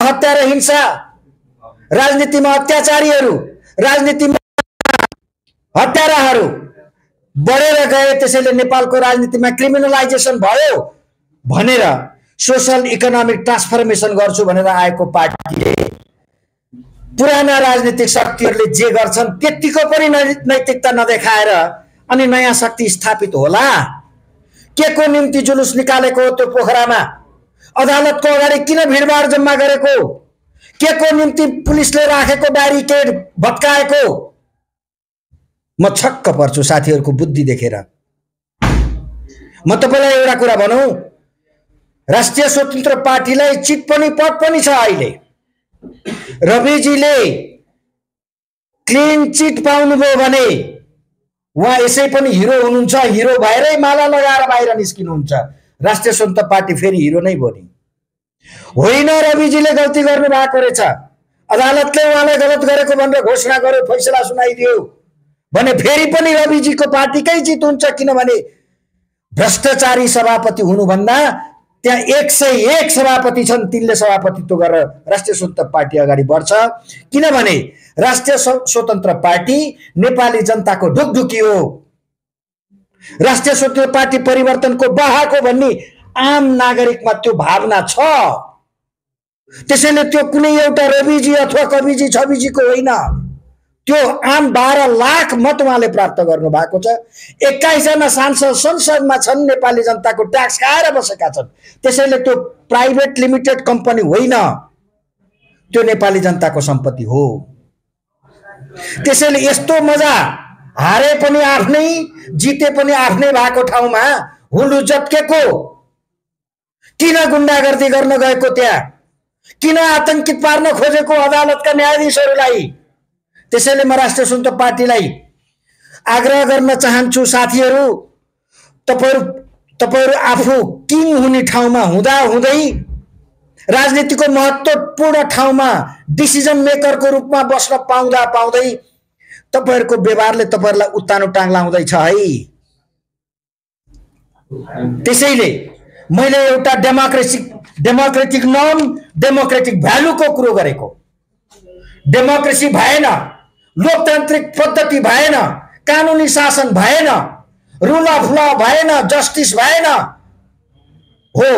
हत्या र हिंसा राजनीतिमा अत्याचारीहरू राजनीतिमा हत्याराहरू बढेर गए त्यसैले नेपालको राजनीतिमा क्रिमिनलाइजेसन भयो भनेर सोसल इकोनोमिक ट्रान्सफर्मेसन गर्छु भनेर आएको पार्टीले। पुराना राजनीतिक शक्तिहरूले जे गर्छन् त्यत्तिको पनि नैतिकता नदेखाएर अनि नयाँ शक्ति स्थापित होला। के को निम्ति जुलुस निकालेको त्यो पोखरामा? अदालतको अगाडि किन भिडभाड जम्मा गरेको? के को निम्ति पुलिसले राखेको ब्यारिकेड भत्काएको? म छक्क पर्छु साथीहरूको बुद्धि देखेर। म तपाईँलाई एउटा कुरा भनौँ। राष्ट्रिय स्वतन्त्र पार्टीलाई चिट पनि पट पनि छ अहिले। रविजीले क्लिन चिट पाउनुभयो भने उहाँ यसै पनि हिरो हुनुहुन्छ। हिरो भएरै माला लगाएर बाहिर निस्किनुहुन्छ। राष्ट्रिय स्वतन्त्र पार्टी फेरि हिरो नै भयो नि होइन रविजीले गल्ती गर्नु भएको रहेछ अदालतले उहाँलाई गलत गरेको भनेर घोषणा गर्यो फैसला सुनाइदियो। भने फेरि पनि रविजीको पार्टीकै जित हुन्छ किनभने भ्रष्टाचारी सभापति हुनुभन्दा त्यहाँ एक सय एक सभापति छन् तिनले सभापतित्व गरेर राष्ट्रिय स्वतन्त्र पार्टी अगाडि बढ्छ। किनभने राष्ट्रिय स्व- स्वतन्त्र पार्टी नेपाली जनताको ढुकढुकी हो। राष्ट्रिय स्वतन्त्र पार्टी परिवर्तनको बहाको भन्ने आम नागरिकमा त्यो भावना छ। त्यसैले त्यो कुनै एउटा रविजी अथवा कविजी छविजीको होइन। त्यो आम बाह्र लाख मत उहाँले प्राप्त गर्नु भएको छ। एक्काइसजना सांसद संसदमा छन् नेपाली जनताको ट्याक्स खाएर बसेका छन्। त्यसैले त्यो प्राइभेट लिमिटेड कम्पनी होइन। त्यो नेपाली जनताको सम्पत्ति हो। त्यसैले यस्तो मजा हारे पनि आफ्नै जिते पनि आफ्नै भएको ठाउँमा हुलु जत्केको किन गुन्डागर्दी गर्न गएको त्यहाँ? किन आतंकित पार्न खोजेको अदालतका न्यायाधीशहरूलाई? त्यसैले म राष्ट्रिय स्वतन्त्र पार्टीलाई आग्रह गर्न चाहन्छु साथीहरू। तपाईँहरू तपाईँहरू आफू किङ हुने ठाउँमा हुँदा हुँदै राजनीतिको महत्त्वपूर्ण ठाउँमा डिसिजन मेकरको रूपमा बस्न पाउँदा पाउँदै तपाईँहरूको व्यवहारले तपाईँहरूलाई उत्तानो टाङ लाउँदैछ है। त्यसैले मैले एउटा डेमोक्रेसी डेमोक्रेटिक नर्म डेमोक्रेटिक भ्यालुको कुरो गरेको। डेमोक्रेसी भएन लोकतान्त्रिक पद्धति भएन कानुनी शासन भएन रुल अफ ल भएन जस्टिस भएन हो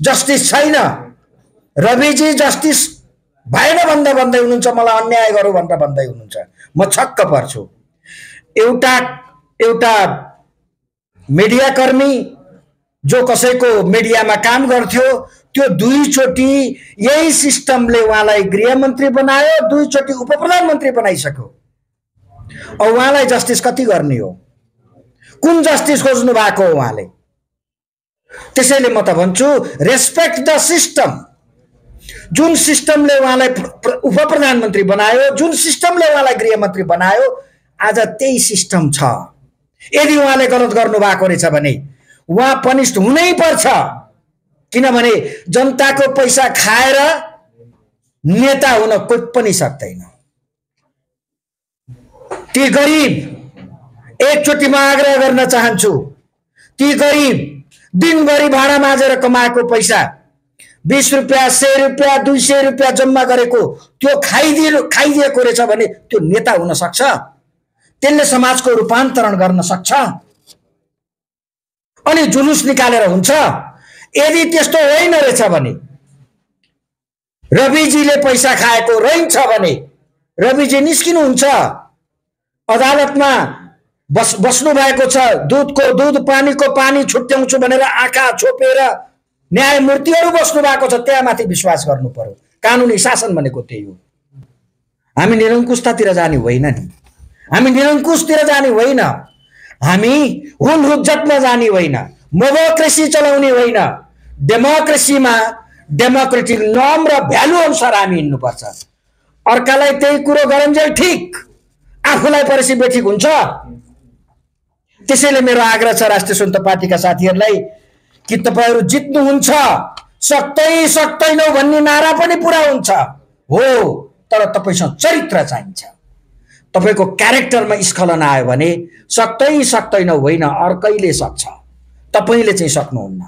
जस्टिस छैन। रविजी जस्टिस भएन भन्दा भन्दै हुनुहुन्छ मलाई अन्याय गरौँ भनेर भन्दै हुनुहुन्छ। म छक्क पर्छु। एउटा एउटा मिडियाकर्मी जो कसैको मिडियामा काम गर्थ्यो त्यो दुईचोटि यही सिस्टमले उहाँलाई गृहमन्त्री बनायो दुईचोटि उप प्रधानमन्त्री बनाइसक्यो। अब उहाँलाई जस्टिस कति गर्ने हो? कुन जस्टिस खोज्नु भएको हो उहाँले? त्यसैले म त भन्छु रेस्पेक्ट द सिस्टम। जुन सिस्टमले उहाँलाई उप प्रधानमन्त्री बनायो जुन सिस्टमले उहाँलाई गृहमन्त्री बनायो आज त्यही सिस्टम छ। यदि उहाँले गलत गर्नु भएको रहेछ भने उहाँ पनिष्ट हुनै पर्छ। किनभने जनताको पैसा खाएर नेता हुन कोही पनि सक्दैन। ती गरिब एकचोटि म आग्रह गर्न चाहन्छु ती गरिब दिनभरि भाडा माझेर कमाएको पैसा बिस रुपियाँ सय रुपियाँ दुई सय रुपियाँ जम्मा गरेको त्यो खाइदिए खाइदिएको रहेछ भने त्यो नेता हुन सक्छ? त्यसले समाजको रूपान्तरण गर्न सक्छ? अनि जुलुस निकालेर हुन्छ? यदि त्यस्तो होइन रहेछ भने रविजीले पैसा खाएको रहन्छ भने रविजी निस्किनुहुन्छ। अदालतमा बस बस्नु भएको छ दुधको दुध पानीको पानी छुट्याउँछु भनेर आँखा छोपेर न्यायमूर्तिहरू बस्नु भएको छ त्यहाँ माथि विश्वास गर्नु पर्यो। कानुनी शासन भनेको त्यही हो। हामी निरङ्कुशतातिर जाने होइन नि। हामी निरङ्कुशतिर जाने होइन। हामी हुल हुज्जतमा जाने होइन। मोमोक्रेसी चलाउने होइन। डेमोक्रेसीमा डेमोक्रेटिक नर्म र भ्यालु अनुसार हामी हिँड्नुपर्छ। अर्कालाई त्यही कुरो गरुन्जेल ठिक। आफूलाई परेपछि बेठिक हुन्छ। त्यसैले मेरो आग्रह छ राष्ट्रिय स्वतन्त्र पार्टीका साथीहरूलाई कि तपाईँहरू जित्नुहुन्छ। सक्दै सक्दैनौ भन्ने नारा पनि पुरा हुन्छ। हो तर तपाईँसँग चरित्र चाहिन्छ। तपाईँको क्यारेक्टरमा स्खलन आयो भने सक्दै सक्दैनौ होइन अर्कैले सक्छ। तपाईँले चाहिँ सक्नुहुन्न।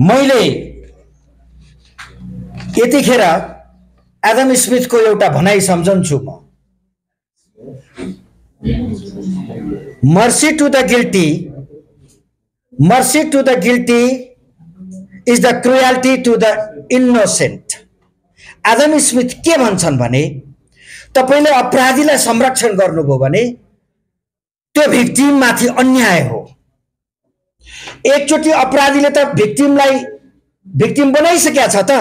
मैले यतिखेर एडम स्मिथको एउटा भनाइ सम्झन्छु म। Mercy to the guilty mercy to the guilty is the cruelty to the innocent Adam Smith के भन्छन् भने तपाईँले अपराधीलाई संरक्षण गर्नुभयो भने त्यो भिक्टिममाथि अन्याय हो। एकचोटि अपराधीले त भिक्टिमलाई भिक्टिम बनाइसकेका छ त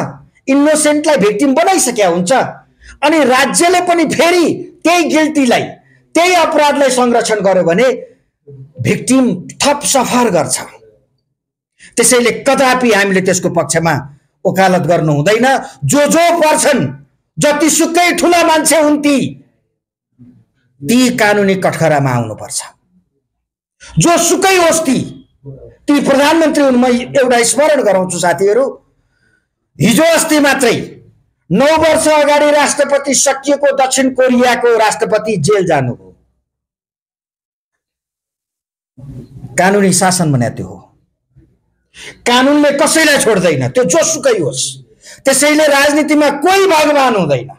इनोसेन्टलाई भिक्टिम बनाइसकेका हुन्छ अनि राज्यले पनि फेरि त्यही गिल्टीलाई त्यही अपराधलाई संरक्षण गर्यो भने भिक्टिम थप सफर गर्छ। त्यसैले कदापि हामीले त्यसको पक्षमा ओकालत गर्नु हुँदैन। जो जो पर्छन् जतिसुकै ठुला मान्छे हुन् ती ती कानुनी कठखरामा आउनुपर्छ। जो सुकै होस् ती ती प्रधानमन्त्री हुन् म एउटा स्मरण गराउँछु साथीहरू हिजो अस्ति मात्रै नौ वर्ष अगाडि राष्ट्रपति सकिएको दक्षिण कोरियाको राष्ट्रपति जेल जानुभयो। कानुनी शासन भने त्यो हो। कानुनले कसैलाई छोड्दैन त्यो जोसुकै होस्। त्यसैले राजनीतिमा कोही भगवान हुँदैन।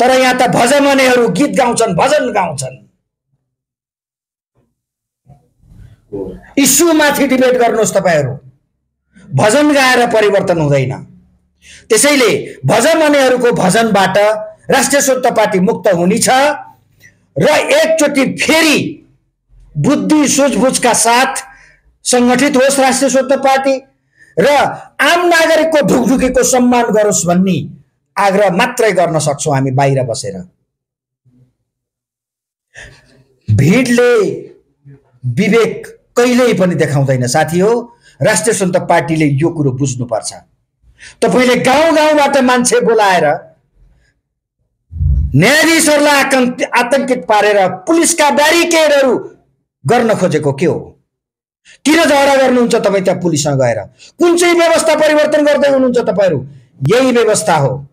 तर यहाँ त भजमनेहरू गीत गाउँछन् भजन गाउँछन्। इस्युमाथि डिबेट गर्नुहोस् तपाईँहरू। भजन गाएर परिवर्तन हुँदैन। त्यसैले भजमनेहरूको भजनबाट राष्ट्रिय स्वत पार्टी मुक्त हुनेछ। र एकचोटि फेरि बुद्धि सुझबुझका साथ सङ्गठित होस् राष्ट्रिय स्वत पार्टी र आम नागरिकको ढुकढुकीको सम्मान गरोस् भन्ने आग्रह मात्रै गर्न सक्छौँ हामी बाहिर बसेर। भिडले विवेक कहिल्यै पनि देखाउँदैन साथी हो राष्ट्रिय स्वत पार्टीले यो कुरो बुझ्नुपर्छ। तपाईँले गाउँ गाउँबाट मान्छे बोलाएर न्यायाधीशहरूलाई आतङ्कित पारेर पुलिसका ब्यारिकेडहरू गर्न खोजेको के हो? किन झगडा गर्नुहुन्छ तपाईँ त्यहाँ पुलिससँग गएर? कुन चाहिँ व्यवस्था परिवर्तन गर्दै हुनुहुन्छ तपाईँहरू? यही व्यवस्था हो।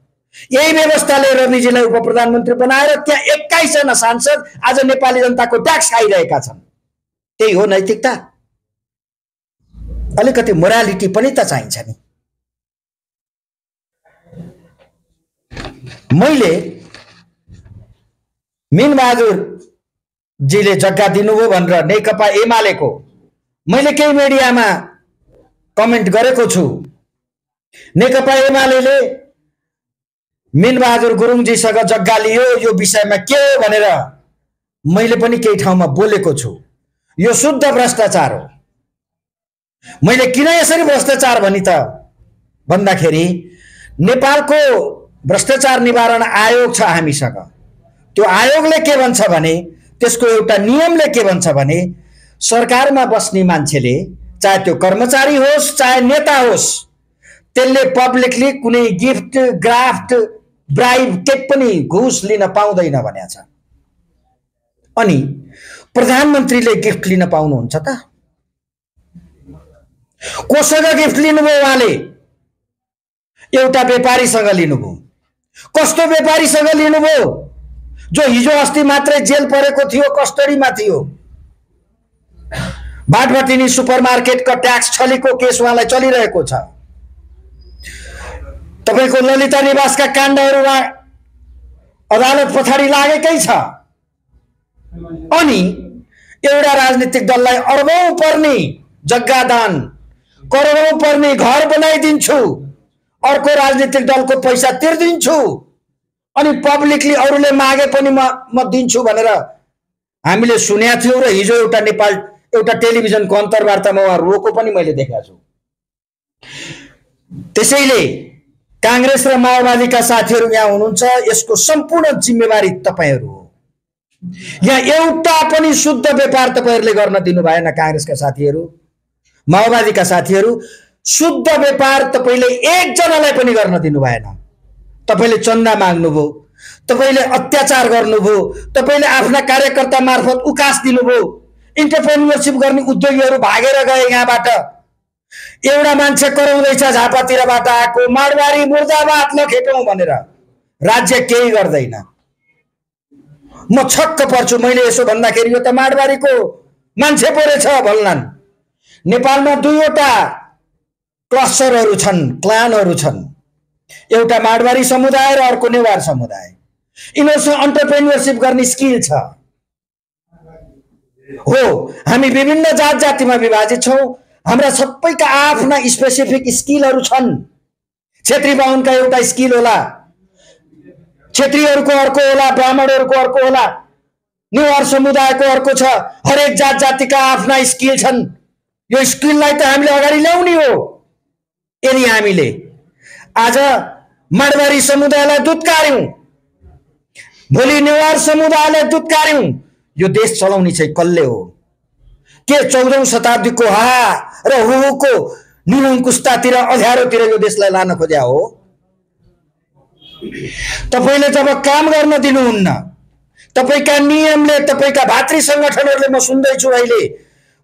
यही व्यवस्थाले रविजीलाई उप प्रधानमन्त्री बनाएर त्यहाँ एक्काइसजना सांसद आज नेपाली जनताको ट्याक्स खाइरहेका छन्। त्यही हो नैतिकता। अलिकति मोरालिटी पनि त चाहिन्छ नि। मैले मिनबहादुरजीले जग्गा दिनुभयो भनेर नेकपा एमालेको। मैले केही मिडियामा कमेन्ट गरेको छु। नेकपा एमाले मिनबहादुर गुरुङजीसँग जग्गा लियो यो विषयमा के हो भनेर मैले पनि केही ठाउँमा बोलेको छु। यो शुद्ध भ्रष्टाचार हो। मैले किन यसरी भ्रष्टाचार भनी त? भन्दाखेरि नेपालको भ्रष्टाचार निवारण आयोग छ हामीसँग। त्यो आयोगले के भन्छ भने त्यसको एउटा नियमले के भन्छ भने सरकारमा बस्ने मान्छेले चाहे त्यो कर्मचारी होस् चाहे नेता होस् त्यसले पब्लिकली कुनै गिफ्ट ग्राफ्ट ब्राइब के पनि घुस लिन पाउँदैन भनेको छ। अनि प्रधानमन्त्रीले गिफ्ट लिन पाउनुहुन्छ त? कोसँग गिफ्ट लिनुभयो उहाँले? एउटा व्यापारीसँग लिनुभयो। कस्तो व्यापारीसँग लिनुभयो? जो हिजो अस्ति मात्रै जेल परेको थियो कस्टडीमा थियो। बाटभटिनी सुपर मार्केटको ट्याक्स छलीको केस उहाँलाई चलिरहेको छ। तपाईँको ललिता निवासका काण्डहरूमा अदालत पछाडि लागेकै छ। अनि एउटा राजनीतिक दललाई अर्बौँ पर्ने जग्गा दान करोडौँ पर्ने घर बनाइदिन्छु। अर्को राजनीतिक दलको पैसा तिर्दिन्छु। अनि पब्लिकली अरूले मागे पनि म म दिन्छु भनेर हामीले सुनेका थियौँ र हिजो एउटा नेपाल एउटा टेलिभिजनको अन्तर्वार्तामा उहाँ रोको पनि मैले देखाएको छु। त्यसैले काङ्ग्रेस र माओवादीका साथीहरू यहाँ हुनुहुन्छ यसको सम्पूर्ण जिम्मेवारी तपाईँहरू हो। यहाँ एउटा पनि शुद्ध व्यापार तपाईँहरूले गर्न दिनु भएन काङ्ग्रेसका साथीहरू माओवादीका साथीहरू। शुद्ध व्यापार तपाईँले एकजनालाई पनि गर्न दिनु भएन। तपाईँले चन्दा माग्नुभयो तपाईँले अत्याचार गर्नुभयो तपाईँले आफ्ना कार्यकर्ता मार्फत उकास दिनुभयो इन्टरप्रेन्युरसिप गर्ने उद्योगीहरू भागेर गए यहाँबाट। एउटा मान्छे कराउँदैछ झापातिरबाट आएको माडवारी मुर्दाबाद लखेटौँ भनेर। राज्य केही गर्दैन। म छक्क पर्छु मैले यसो भन्दाखेरि यो त माडवारीको मान्छे पो रहेछ भन्लान्। नेपालमा दुईवटा क्लस्टरहरू छन् क्लानहरू छन्। एउटा माडवारी समुदाय र अर्को नेवार समुदाय। यिनीहरूसँग अन्टरप्रेन्युरसिप गर्ने स्किल छ। हो हामी विभिन्न जात जातिमा विभाजित छौँ। हाम्रा सबैका आफ्ना स्पेसिफिक स्किलहरू छन्। छेत्री बाहुनका एउटा स्किल होला। छेत्रीहरूको अर्को होला ब्राह्मणहरूको अर्को होला। नेवार समुदायको अर्को छ। हरेक जात जातिका आफ्ना स्किल छन्। यो स्किललाई त हामीले अगाडि ल्याउने हो। यदि हामीले आज माडवारी समुदायलाई दुत्कार्यौँ भोलि नेवार समुदायलाई दुत्कार्यौँ यो देश चलाउने चाहिँ कसले हो? के चौधौँ शताब्दीको हा र हुहुको निरङ्कुशतातिर अध्यारोतिर यो देशलाई लान खोज्या हो? तपाईँले जब काम गर्न दिनुहुन्न तपाईँका नियमले तपाईँका भातृ सङ्गठनहरूले म सुन्दैछु अहिले।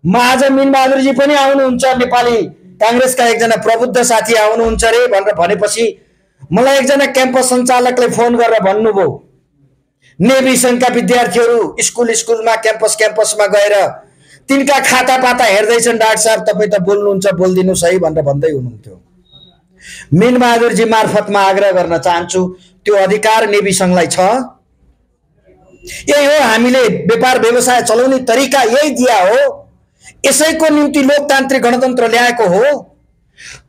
म आज मिनबहादुरजी पनि आउनुहुन्छ नेपाली काङ्ग्रेसका एकजना प्रबुद्ध साथी आउनुहुन्छ अरे भनेर भनेपछि मलाई एकजना क्याम्पस सञ्चालकले फोन गरेर भन्नुभयो। नेभी सङ्घका विद्यार्थीहरू स्कुल स्कुलमा क्याम्पस क्याम्पसमा गएर तिनका खाता पाता हेर्दैछन्। डाक्टर साहब तपाईँ त बोल्नुहुन्छ बोलिदिनुहोस् है भनेर भन्दै हुनुहुन्थ्यो। मिनबहादुरजी मार्फत म आग्रह गर्न चाहन्छु त्यो अधिकार नेभी सङ्घलाई छ। यही हो हामीले व्यापार व्यवसाय चलाउने तरिका यही दिया हो। यसैको निम्ति लोकतान्त्रिक गणतन्त्र ल्याएको हो।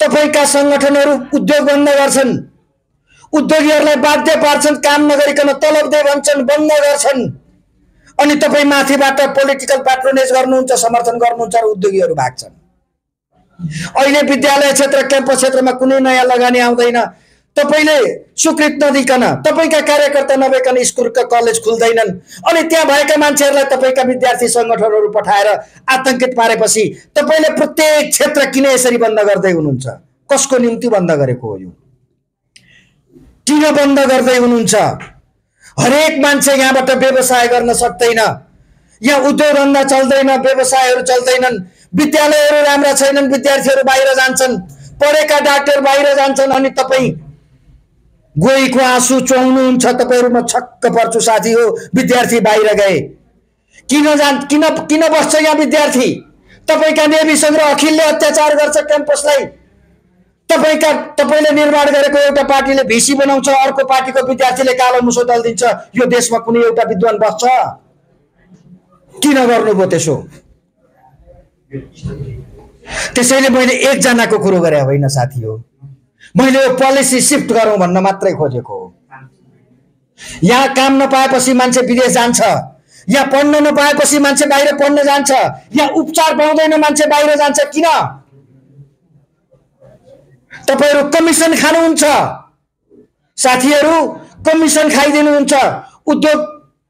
तपाईँका सङ्गठनहरू उद्योग बन्द गर्छन्। उद्योगीहरूलाई बाध्य पार्छन् काम नगरिकन तलब दे भन्छन् बन्द गर्छन्। अनि तपाईँ माथिबाट पोलिटिकल प्याट्रोनेज गर्नुहुन्छ समर्थन गर्नुहुन्छ र उद्योगीहरू भाग्छन्। अहिले विद्यालय क्षेत्र क्याम्पस क्षेत्रमा कुनै नयाँ लगानी आउँदैन। तपाईँले स्वीकृत नदिकन तपाईँका कार्यकर्ता नभइकन स्कुलका कलेज खुल्दैनन् अनि त्यहाँ भएका मान्छेहरूलाई तपाईँका विद्यार्थी सङ्गठनहरू पठाएर आतङ्कित पारेपछि तपाईँले प्रत्येक क्षेत्र किन यसरी बन्द गर्दै हुनुहुन्छ? कसको निम्ति बन्द गरेको हो यो? किन बन्द गर्दै हुनुहुन्छ? हरेक मान्छे यहाँबाट व्यवसाय गर्न सक्दैन। यहाँ उद्योग धन्दा चल्दैन व्यवसायहरू चल्दैनन् विद्यालयहरू राम्रा छैनन् विद्यार्थीहरू बाहिर जान्छन् पढेका डाक्टर बाहिर जान्छन् अनि तपाईँ गोहीको आँसु चुहाउनुहुन्छ तपाईँहरू म छक्क पर्छु साथी हो विद्यार्थी बाहिर गए। किन जान किन किन बस्छ यहाँ विद्यार्थी? तपाईँका नेवी सङ्घ अखिलले अत्याचार गर्छ क्याम्पसलाई। तपाईँका तपाईँले निर्माण गरेको एउटा पार्टीले भिसी बनाउँछ अर्को पार्टीको विद्यार्थीले कालो मुसो दलिदिन्छ यो देशमा कुनै एउटा विद्वान बस्छ? किन गर्नुभयो त्यसो? त्यसैले मैले एकजनाको कुरो गरे होइन साथी हो। मैले यो पोलिसी सिफ्ट गरौँ भन्न मात्रै खोजेको हो। यहाँ काम नपाएपछि मान्छे विदेश जान्छ। यहाँ पढ्न नपाएपछि मान्छे बाहिर पढ्न जान्छ। यहाँ उपचार पाउँदैन मान्छे बाहिर जान्छ किन? तपाईँहरू कमिसन खानुहुन्छ। साथीहरू कमिसन खाइदिनुहुन्छ। उद्योग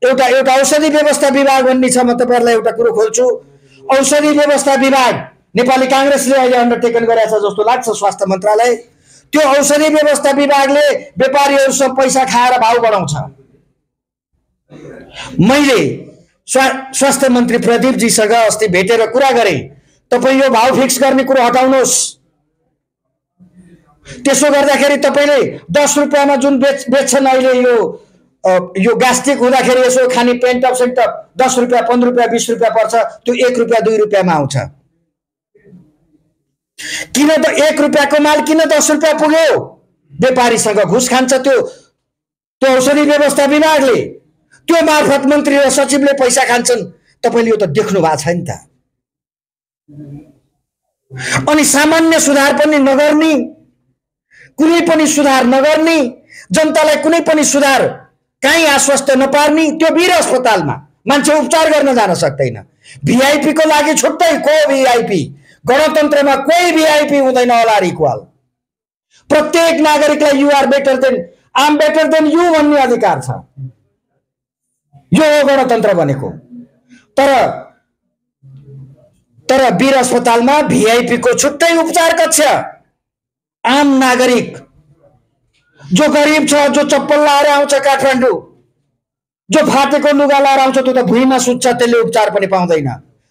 एउटा एउटा औषधि व्यवस्था विभाग भन्ने छ। म तपाईँहरूलाई एउटा कुरो खोल्छु। औषधि व्यवस्था विभाग नेपाली काङ्ग्रेसले अहिले अन्डरटेकन गरेको छ जस्तो लाग्छ। स्वास्थ्य मन्त्रालय त्यो औषधि व्यवस्था विभागले व्यापारीहरूसँग पैसा खाएर भाउ बढाउँछ। मैले स्वा स्वास्थ्य मन्त्री प्रदीपजीसँग अस्ति भेटेर कुरा गरेँ। तपाईँ यो भाउ फिक्स गर्ने कुरो हटाउनुहोस्। त्यसो गर्दाखेरि तपाईँले दस रुपियाँमा जुन बेच बेच्छन् अहिले यो यो ग्यास्ट्रिक हुँदाखेरि यसो खाने पेन्टअप सेन्टअप दस रुपियाँ पन्ध्र रुपियाँ बिस रुपियाँ पर्छ त्यो एक रुपियाँ दुई रुपियाँमा आउँछ। किन त एक रुपियाँको माल किन दस रुपियाँ पुग्यो? व्यापारीसँग घुस खान्छ त्यो त्यो औषधि व्यवस्था विभागले। त्यो मार्फत मन्त्री र सचिवले पैसा खान्छन्। तपाईँले यो त देख्नु भएको छ नि त। अनि सामान्य सुधार पनि नगर्ने कुनै पनि सुधार नगर्ने जनतालाई कुनै पनि सुधार कहीँ आश्वस्त नपार्ने त्यो वीर अस्पतालमा मान्छे उपचार गर्न जान सक्दैन। भिआइपीको लागि छुट्टै को भिआइपी गणतन्त्रमा कोही भिआइपी हुँदैन आर इक्वल प्रत्येक नागरिकलाई you're better than I'm better than you भन्ने अधिकार छ। यो हो गणतन्त्र भनेको। तर तर वीर अस्पतालमा भिआइपीको छुट्टै उपचार कक्ष। आम नागरिक जो गरिब छ जो चप्पल लाएर आउँछ काठमाडौँ जो फाटेको लुगा लाएर आउँछ त्यो त भुइँमा सुत्छ त्यसले उपचार पनि पाउँदैन।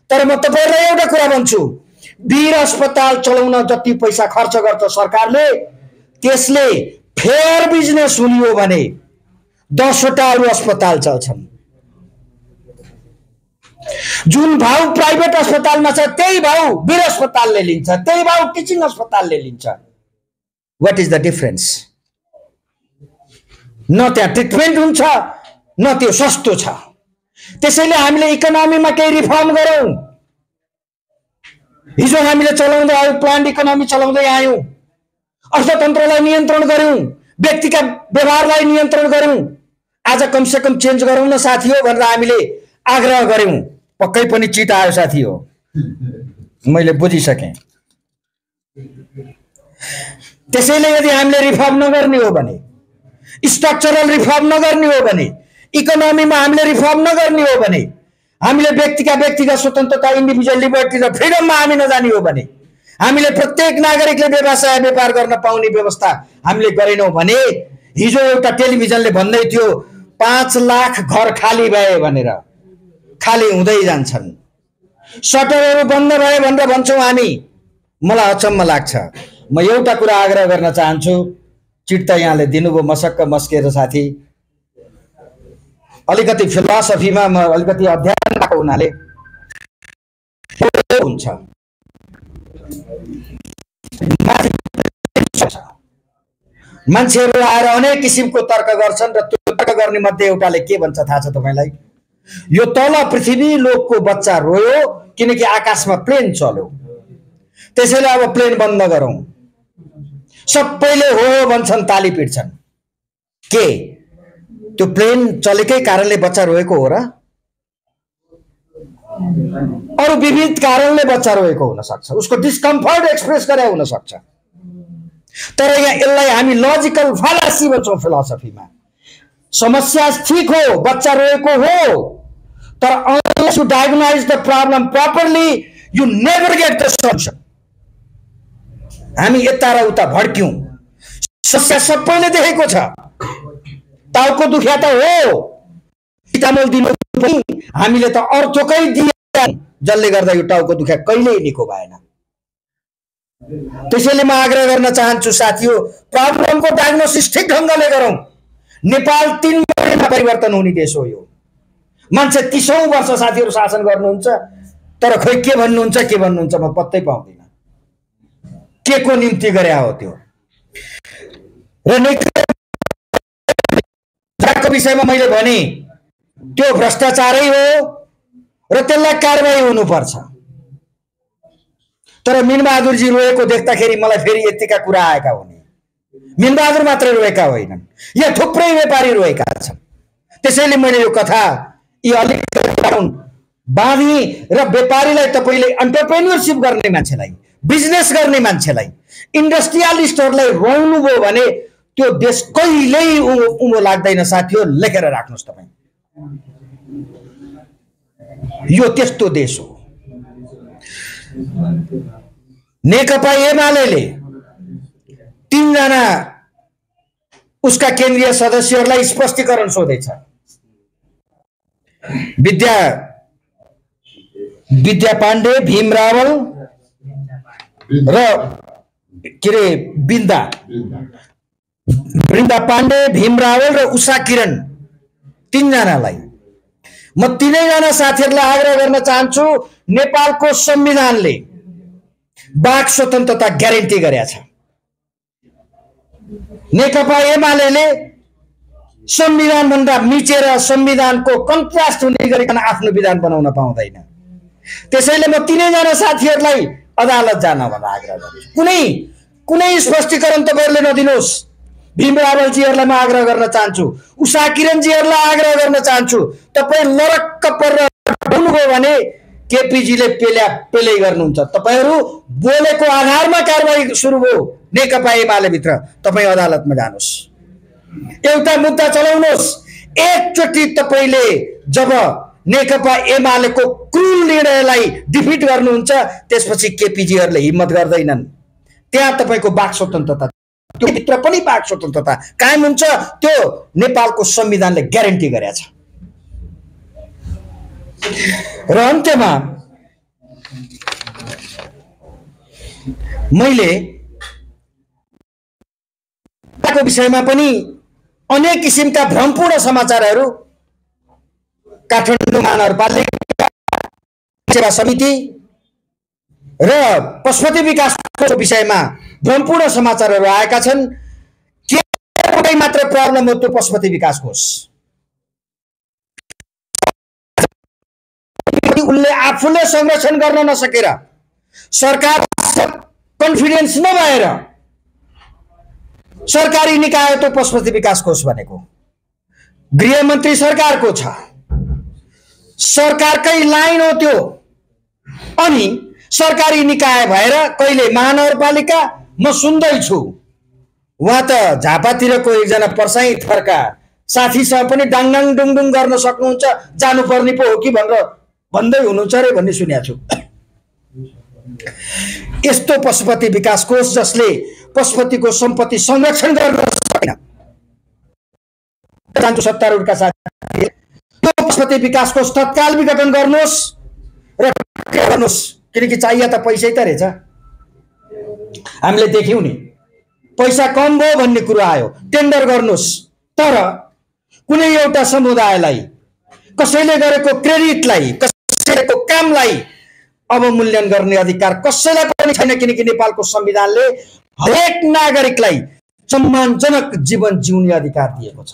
तर म तपाईँहरूलाई एउटा कुरा भन्छु। वीर अस्पताल चलाउन जति पैसा खर्च गर्छ सरकारले त्यसले फेयर बिजनेस हुने हो भने दसवटा अरू अस्पताल चल्छन्। जुन भाउ प्राइभेट अस्पतालमा छ त्यही भाउ वीर अस्पतालले लिन्छ त्यही भाउ टिचिङ अस्पतालले लिन्छ। वाट इज द डिफरेन्स न त्यहाँ ट्रिटमेन्ट हुन्छ न त्यो सस्तो छ। त्यसैले हामीले इकोनोमीमा केही रिफर्म गरौँ। हिजो हामीले चलाउँदै आयौँ प्लान्ट इकोनोमी चलाउँदै आयौँ। अर्थतन्त्रलाई नियन्त्रण गऱ्यौँ व्यक्तिका व्यवहारलाई नियन्त्रण गऱ्यौँ। आज कमसेकम चेन्ज गरौँ न साथी हो भनेर हामीले आग्रह गऱ्यौँ। पक्कै पनि चिट आयो साथी हो। मैले बुझिसकेँ। त्यसैले यदि हामीले रिफर्म नगर्ने हो भने स्ट्रक्चरल रिफर्म नगर्ने हो भने इकोनोमीमा हामीले रिफर्म नगर्ने हो भने हामीले व्यक्तिका व्यक्तिगत स्वतन्त्रता इन्डिभिजुअल लिबर्टी र फ्रिडममा हामी नजाने हो भने हामीले प्रत्येक नागरिकले व्यवसाय व्यापार गर्न पाउने व्यवस्था हामीले गरेनौँ भने हिजो एउटा टेलिभिजनले भन्दै थियो पाँच लाख घर खाली भए भनेर। खाली हुँदै जान्छन्। सटरहरू बन्द भयो भनेर भन्छौँ हामी। मलाई अचम्म लाग्छ। म एउटा कुरा आग्रह गर्न चाहन्छु। चिट त यहाँले दिनुभयो मसक्क मस्केर साथी। अलिकति फिलोसफीमा म अलिकति अध्ययन भएको हुनाले हुन्छ। मान्छेहरू आएर अनेक किसिमको तर्क गर्छन् र त्यो तर्क गर्ने मध्ये एउटाले के भन्छ थाहा छ तपाईँलाई? यो तल पृथ्वी लोकको बच्चा रोयो किनकि आकाशमा प्लेन चल्यो। त्यसैले अब प्लेन बन्द गरौँ। सबैले हो भन्छन् ताली पिट्छन्। के? त्यो प्लेन चलेकै कारणले बच्चा रोएको हो र? अरू विविध कारणले बच्चा रोएको हुनसक्छ। उसको डिस्कम्फर्ट एक्सप्रेस गरे हुनसक्छ। तर यहाँ यसलाई हामी लजिकल फालासी भन्छौँ फिलोसफीमा समस्या ठिक हो बच्चा रोएको हो तर you the problem properly you never get the solution हामी यता र उता भड्क्यौँ। समस्या सबैले देखेको छ। टाउको दुख्या त हो। पितामल दिनु पनि हामीले त अर्थकै दिए जसले गर्दा यो टाउको दुख्या कहिल्यै निको भएन। त्यसैले म आग्रह गर्न चाहन्छु साथी हो प्रब्लमको डायग्नोसिस ठिक ढङ्गले गरौँ। नेपाल तिन महिना परिवर्तन हुने देश हो यो। मान्छे तिसौँ वर्ष साथीहरू शासन गर्नुहुन्छ तर खोइ के भन्नुहुन्छ के भन्नुहुन्छ म पत्तै पाउँदिनँ। के को निम्ति गरे हो त्यो? र नेताको विषयमा मैले भने त्यो भ्रष्टाचारै हो र त्यसलाई कारवाही हुनुपर्छ। तर मिनबहादुरजी रोएको देख्दाखेरि मलाई फेरि यतिका कुरा आएका हुन्। मिनबहादुर मात्रै रोएका होइनन्। यहाँ थुप्रै व्यापारी रोएका छन्। त्यसैले मैले यो कथा यी अलिक बाँधी र व्यापारीलाई तपाईँले अन्टरप्रेन्योरसिप गर्ने मान्छेलाई बिजनेस गर्ने मान्छेलाई इन्डस्ट्रियलिस्टहरूलाई रोउनुभयो भने त्यो देश कहिल्यै उँभो लाग्दैन साथी हो लेखेर राख्नुहोस् तपाईँ। यो त्यस्तो देश हो। नेकपा एमाले तिनजना उसका केन्द्रीय सदस्यहरूलाई स्पष्टीकरण सोधेछ। विद्या विद्या पाण्डे भीम रावल र के अरे बिन्दा। वृन्दा पाण्डे भीम रावल र उषा किरण तिनजनालाई। म तिनैजना साथीहरूलाई आग्रह गर्न चाहन्छु नेपालको संविधानले वाक स्वतन्त्रता ग्यारेन्टी गरेका छ। नेकपा एमाले संविधानभन्दा मिचेर संविधानको कन्ट्रास्ट हुने गरिकन आफ्नो विधान बनाउन पाउँदैन। त्यसैले म तिनैजना साथीहरूलाई अदालत जान भनेर आग्रह गर्छु। कुनै कुनै स्पष्टीकरण तपाईँहरूले नदिनुहोस्। भीम रावलजीहरूलाई म आग्रह गर्न चाहन्छु। उषा किरणजीहरूलाई आग्रह गर्न चाहन्छु। तपाईँ नरक्क परेर भने केपिजीले पेल्या पेलै गर्नुहुन्छ। तपाईँहरू बोलेको आधारमा कारवाही सुरु भयो। नेकपा एमालेभित्र तपाईँ अदालतमा जानुहोस्। एउटा मुद्दा चलाउनुहोस्। एकचोटि तपाईँले जब नेकपा एमालेको क्रुल निर्णयलाई डिफिट गर्नुहुन्छ त्यसपछि केपिजीहरूले हिम्मत गर्दैनन्। त्यहाँ तपाईँको वाक स्वतन्त्रता त्यो भित्र पनि वाक स्वतन्त्रता कायम हुन्छ त्यो नेपालको संविधानले ग्यारेन्टी गरेका छ र अन्त्यमा मैले विषयमा पनि अनेक किसिमका भ्रमपूर्ण समाचारहरू काठमाडौँ महानगरपालिका सेवा समिति र पशुपति विकासको विषयमा भ्रमपूर्ण समाचारहरू आएका छन्। एउटै मात्र हो त्यो पशुपति विकास कोष? उनले आफूले संरक्षण गर्न नसकेर सरकार कन्फिडेन्स नभएर सरकारी निकाय त्यो पशुपति विकास कोष भनेको। गृहमन्त्री सरकारको छ। सरकारकै लाइन हो त्यो। अनि सरकारी निकाय भएर कहिले महानगरपालिका म सुन्दैछु उहाँ त झापातिरको एकजना पर्साई थरका साथीसँग पनि डाङडाङ डुङडुङ गर्न सक्नुहुन्छ जानुपर्ने पो हो कि भनेर भन्दै हुनुहुन्छ अरे भन्ने सुनेको छु। यस्तो पशुपति विकास कोष जसले पशुपतिको सम्पत्ति संरक्षण गर्न सकेन। सत्तारूढका साथी पशुपति विकास कोष तत्काल विघटन गर्नुहोस् र गर्नुहोस् किनकि चाहिए त पैसै त रहेछ। हामीले देख्यौँ नि। पैसा कम भयो भन्ने कुरो आयो। टेन्डर गर्नुहोस्। तर कुनै एउटा समुदायलाई कसैले गरेको क्रेडिटलाई कसैको कामलाई अवमूल्यन गर्ने अधिकार कसैलाई पनि छैन किनकि नेपालको संविधानले हरेक नागरिकलाई सम्मानजनक जीवन जिउने अधिकार दिएको छ।